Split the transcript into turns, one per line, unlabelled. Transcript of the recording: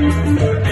Música